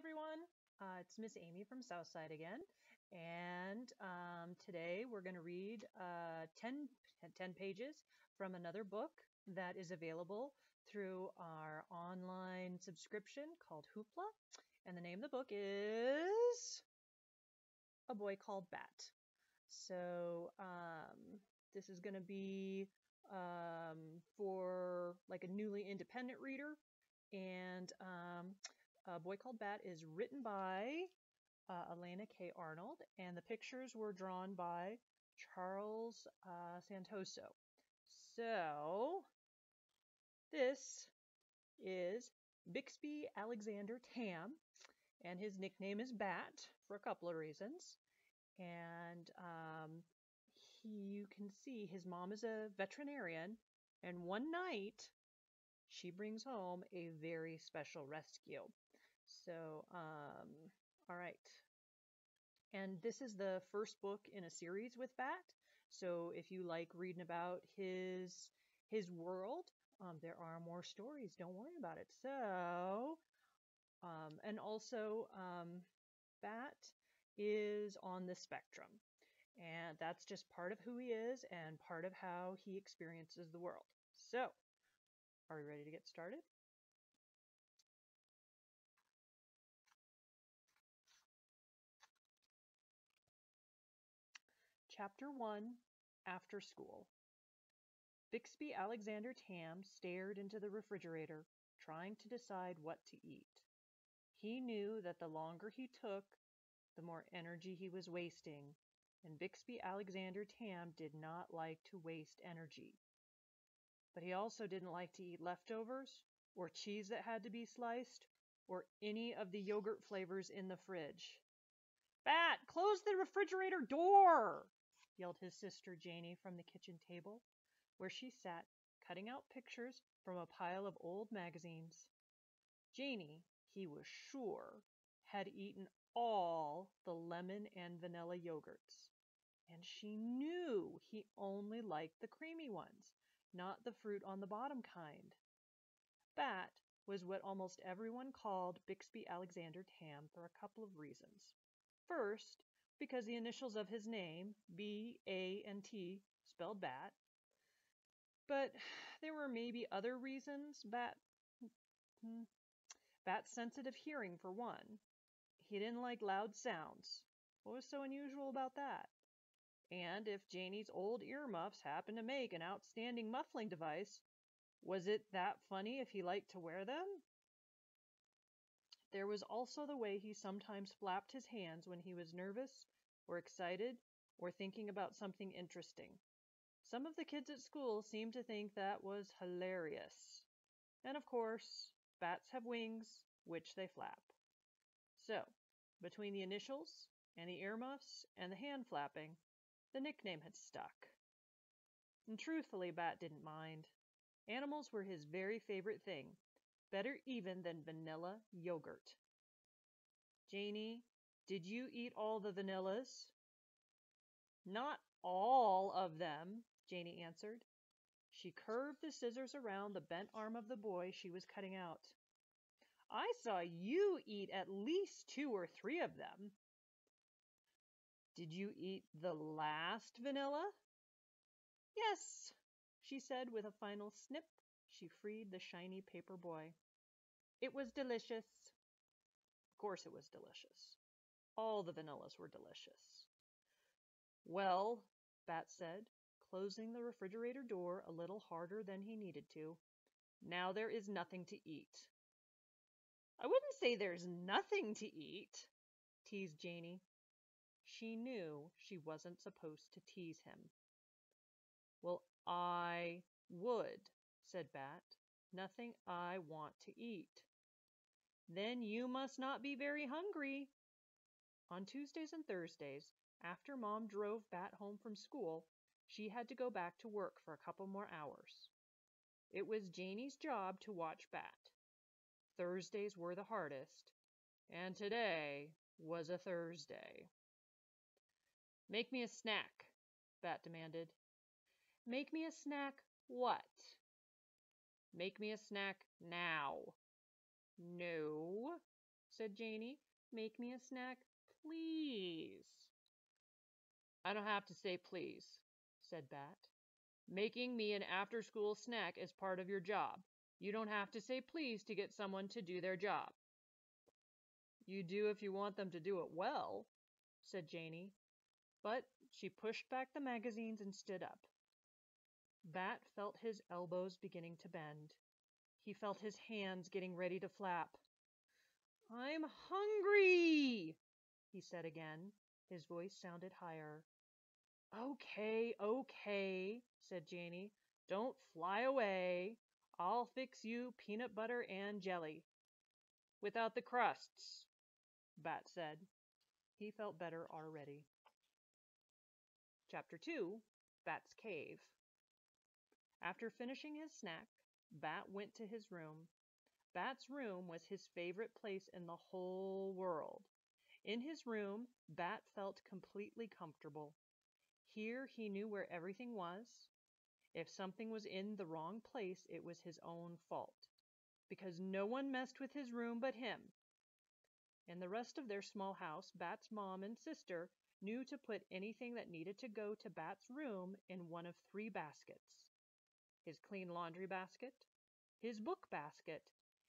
everyone. Uh, it's Miss Amy from Southside again. And um, today we're going to read uh, 10, 10 pages from another book that is available through our online subscription called Hoopla. And the name of the book is A Boy Called Bat. So um, this is going to be um, for like a newly independent reader. And um, a Boy Called Bat is written by uh, Elana K. Arnold, and the pictures were drawn by Charles uh, Santoso. So, this is Bixby Alexander Tam, and his nickname is Bat for a couple of reasons. And um, he, you can see his mom is a veterinarian, and one night she brings home a very special rescue. So, um, all right. And this is the first book in a series with Bat. So if you like reading about his his world, um, there are more stories. Don't worry about it. So, um, and also, um, Bat is on the spectrum. And that's just part of who he is and part of how he experiences the world. So, are we ready to get started? Chapter 1 After School Bixby Alexander Tam stared into the refrigerator, trying to decide what to eat. He knew that the longer he took, the more energy he was wasting, and Bixby Alexander Tam did not like to waste energy. But he also didn't like to eat leftovers, or cheese that had to be sliced, or any of the yogurt flavors in the fridge. Bat, close the refrigerator door! Yelled his sister Janie from the kitchen table, where she sat cutting out pictures from a pile of old magazines. Janie, he was sure, had eaten all the lemon and vanilla yogurts, and she knew he only liked the creamy ones, not the fruit on the bottom kind. Bat was what almost everyone called Bixby Alexander Tam for a couple of reasons. First, because the initials of his name, B, A, and T, spelled bat. But there were maybe other reasons. Bat, hmm, Bat's sensitive hearing, for one. He didn't like loud sounds. What was so unusual about that? And if Janie's old earmuffs happened to make an outstanding muffling device, was it that funny if he liked to wear them? There was also the way he sometimes flapped his hands when he was nervous or excited or thinking about something interesting. Some of the kids at school seemed to think that was hilarious. And of course, bats have wings, which they flap. So, between the initials and the earmuffs and the hand flapping, the nickname had stuck. And truthfully, Bat didn't mind. Animals were his very favorite thing, better even than vanilla yogurt. Janie, did you eat all the vanillas? Not all of them, Janie answered. She curved the scissors around the bent arm of the boy she was cutting out. I saw you eat at least two or three of them. Did you eat the last vanilla? Yes, she said with a final snip she freed the shiny paper boy. It was delicious. Of course it was delicious. All the vanillas were delicious. Well, Bat said, closing the refrigerator door a little harder than he needed to, now there is nothing to eat. I wouldn't say there's nothing to eat, teased Janie. She knew she wasn't supposed to tease him. Well, I would, said Bat. Nothing I want to eat. Then you must not be very hungry. On Tuesdays and Thursdays, after Mom drove Bat home from school, she had to go back to work for a couple more hours. It was Janie's job to watch Bat. Thursdays were the hardest, and today was a Thursday. Make me a snack, Bat demanded. Make me a snack what? Make me a snack now. No, said Janie. Make me a snack, please. I don't have to say please, said Bat. Making me an after school snack is part of your job. You don't have to say please to get someone to do their job. You do if you want them to do it well, said Janie. But she pushed back the magazines and stood up. Bat felt his elbows beginning to bend. He felt his hands getting ready to flap. I'm hungry, he said again. His voice sounded higher. Okay, okay, said Janie. Don't fly away. I'll fix you peanut butter and jelly. Without the crusts, Bat said. He felt better already. Chapter 2 Bat's Cave After finishing his snack, Bat went to his room. Bat's room was his favorite place in the whole world. In his room, Bat felt completely comfortable. Here he knew where everything was. If something was in the wrong place, it was his own fault, because no one messed with his room but him. In the rest of their small house, Bat's mom and sister knew to put anything that needed to go to Bat's room in one of three baskets his clean laundry basket, his book basket,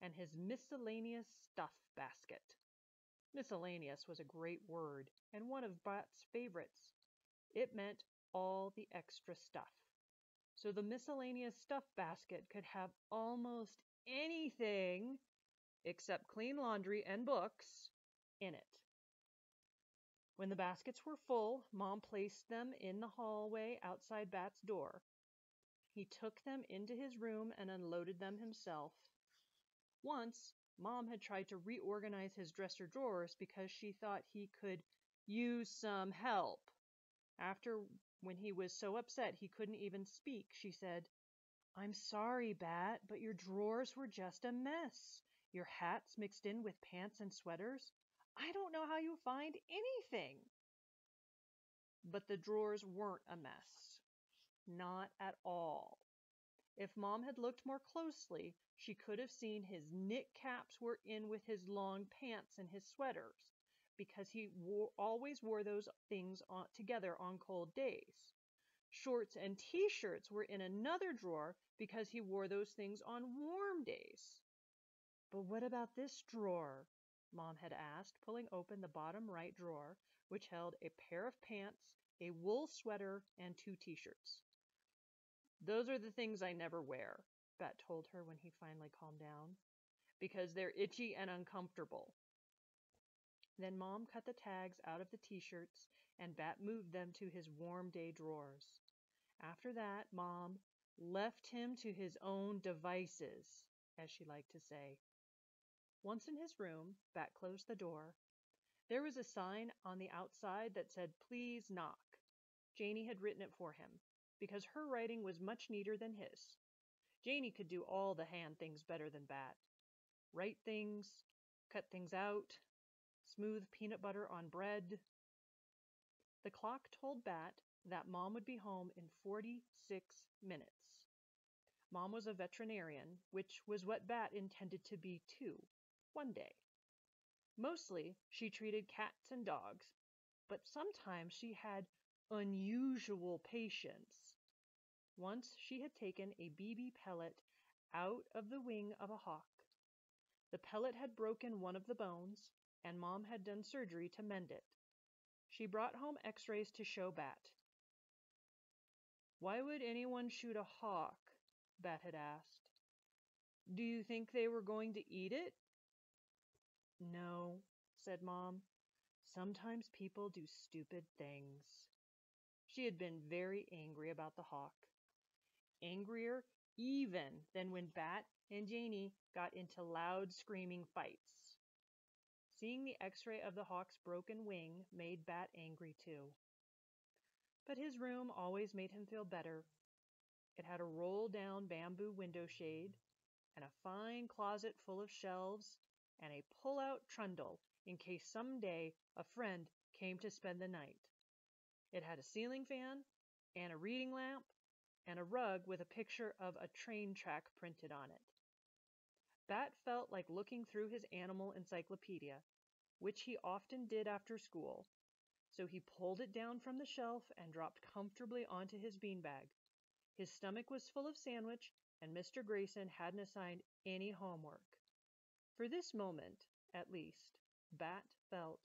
and his miscellaneous stuff basket. Miscellaneous was a great word and one of Bat's favorites. It meant all the extra stuff. So the miscellaneous stuff basket could have almost anything except clean laundry and books in it. When the baskets were full, Mom placed them in the hallway outside Bat's door. He took them into his room and unloaded them himself. Once, Mom had tried to reorganize his dresser drawers because she thought he could use some help. After, when he was so upset he couldn't even speak, she said, I'm sorry, Bat, but your drawers were just a mess. Your hats mixed in with pants and sweaters. I don't know how you find anything. But the drawers weren't a mess. Not at all. If Mom had looked more closely, she could have seen his knit caps were in with his long pants and his sweaters, because he wore, always wore those things on, together on cold days. Shorts and t-shirts were in another drawer because he wore those things on warm days. But what about this drawer? Mom had asked, pulling open the bottom right drawer, which held a pair of pants, a wool sweater, and two t-shirts. Those are the things I never wear, Bat told her when he finally calmed down, because they're itchy and uncomfortable. Then Mom cut the tags out of the t-shirts and Bat moved them to his warm day drawers. After that, Mom left him to his own devices, as she liked to say. Once in his room, Bat closed the door. There was a sign on the outside that said, Please knock. Janie had written it for him, because her writing was much neater than his. Janie could do all the hand things better than Bat. Write things, cut things out, smooth peanut butter on bread. The clock told Bat that Mom would be home in 46 minutes. Mom was a veterinarian, which was what Bat intended to be too one day. Mostly, she treated cats and dogs, but sometimes she had unusual patients. Once she had taken a BB pellet out of the wing of a hawk. The pellet had broken one of the bones, and Mom had done surgery to mend it. She brought home x rays to show Bat. Why would anyone shoot a hawk? Bat had asked. Do you think they were going to eat it? No, said Mom. Sometimes people do stupid things. She had been very angry about the hawk. Angrier even than when Bat and Janie got into loud screaming fights. Seeing the x-ray of the hawk's broken wing made Bat angry too. But his room always made him feel better. It had a roll-down bamboo window shade and a fine closet full of shelves and a pull-out trundle in case some day a friend came to spend the night. It had a ceiling fan and a reading lamp and a rug with a picture of a train track printed on it. Bat felt like looking through his animal encyclopedia, which he often did after school. So he pulled it down from the shelf and dropped comfortably onto his beanbag. His stomach was full of sandwich, and Mr. Grayson hadn't assigned any homework. For this moment, at least, Bat felt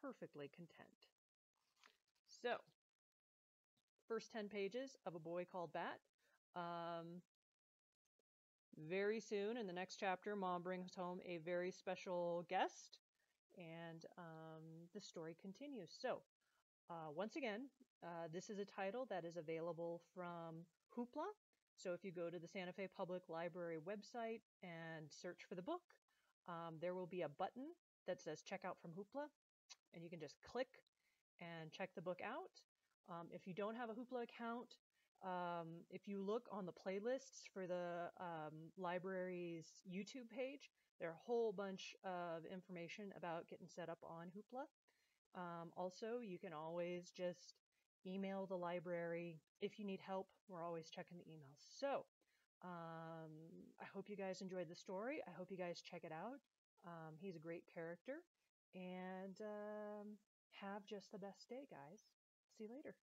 perfectly content. So, first 10 pages of A Boy Called Bat. Um, very soon in the next chapter, Mom brings home a very special guest, and um, the story continues. So, uh, once again, uh, this is a title that is available from Hoopla. So, if you go to the Santa Fe Public Library website and search for the book, um, there will be a button that says check out from Hoopla, and you can just click and check the book out. Um, if you don't have a Hoopla account, um, if you look on the playlists for the um, library's YouTube page, there are a whole bunch of information about getting set up on Hoopla. Um, also, you can always just email the library if you need help. We're always checking the emails. So, um, I hope you guys enjoyed the story. I hope you guys check it out. Um, he's a great character. And have just the best day, guys. See you later.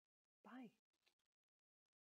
Bye.